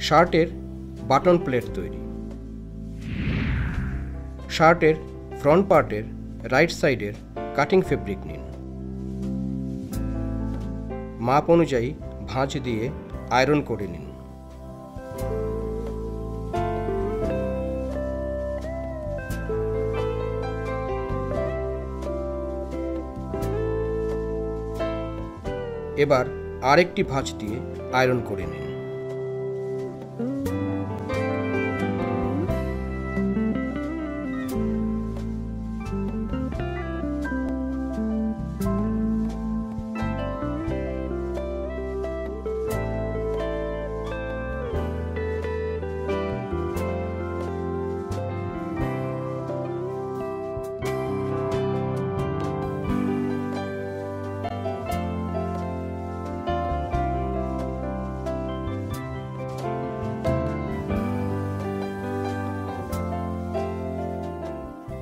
শার্টের button plate তৈরি। শার্টের ফ্রন্ট পার্টের রাইট সাইডের কাটিং ফেব্রিক নিন। মাপ অনুযায়ী ভাঁজ দিয়ে আয়রন করে নিন। এবার আরেকটি ভাঁজ দিয়ে আয়রন করে নিন।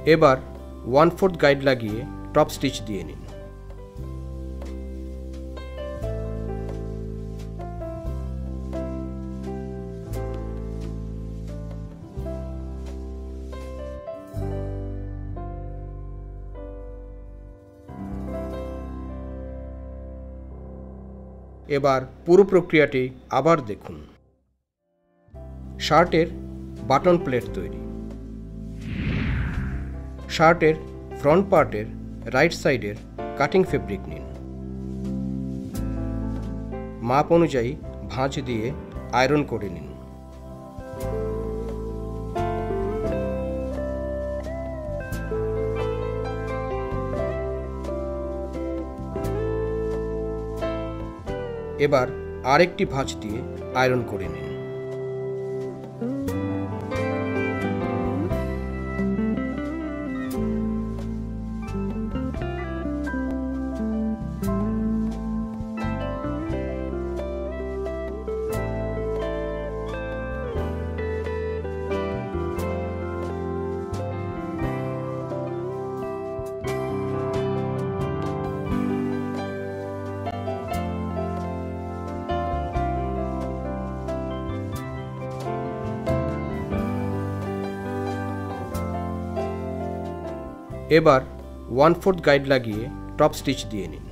এবার ওয়ান ফোর্থ গাইড লাগিয়ে টপ স্টিচ দিয়ে নিন। এবার পুরো প্রক্রিয়াটি আবার দেখুন। শার্টের বাটন প্লেট তৈরি। শার্টের ফ্রন্ট পার্টের রাইট সাইডের কাটিং ফেব্রিক নিন। মাপ অনুযায়ী ভাঁজ দিয়ে আয়রন করে নিন। এবার আরেকটি ভাঁজ দিয়ে আয়রন করে নিন। এবার ওয়ান ফোর্থ গাইড লাগিয়ে টপ স্টিচ দিয়ে নিন।